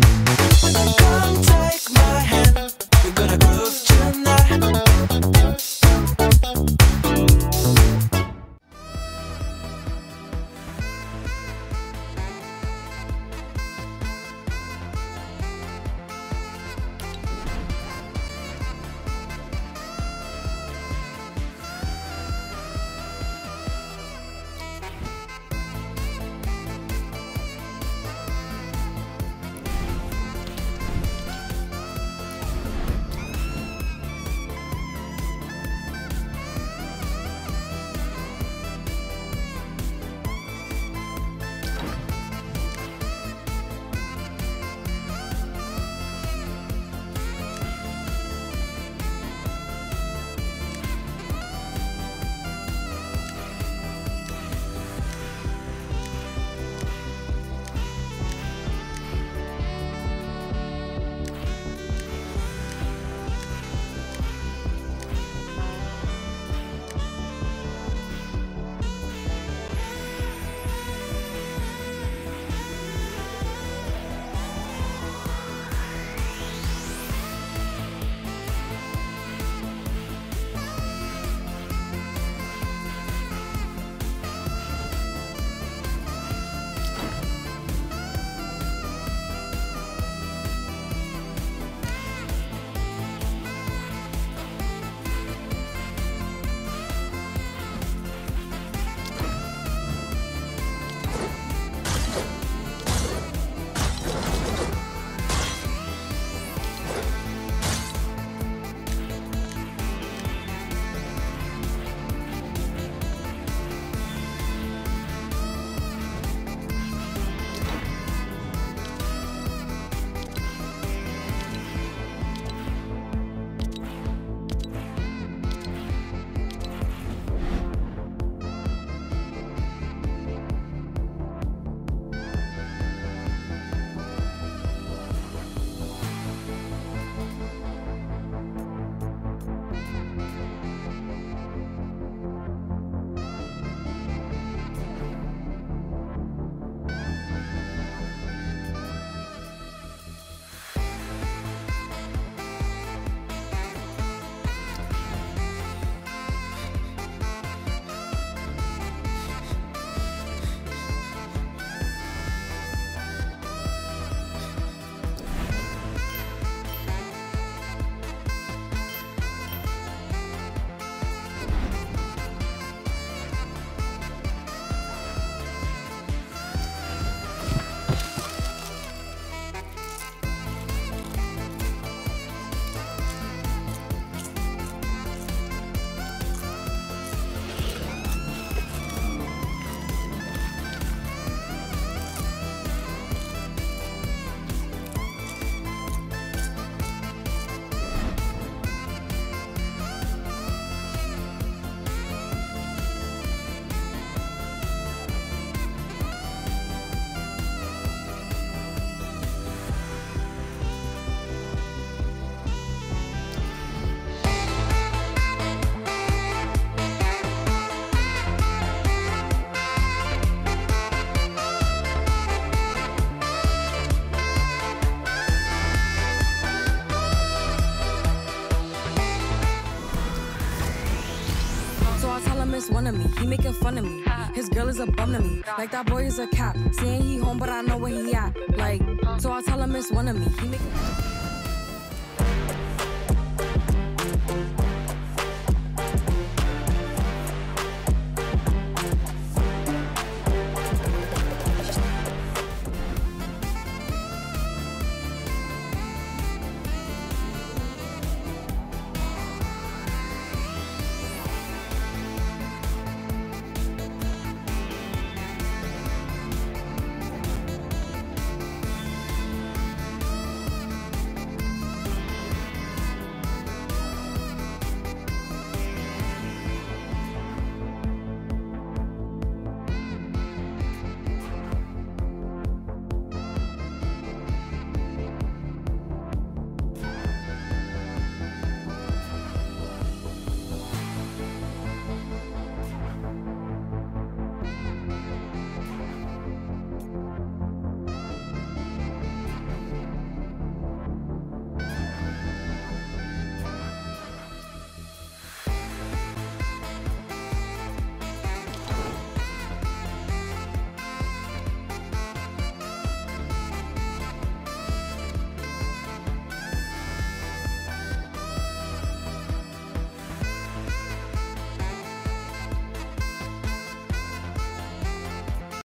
Come take my He making fun of me. His girl is a bum to me. Like that boy is a cap. Saying he home, but I know where he at. Like, so I tell him it's one of me. He making.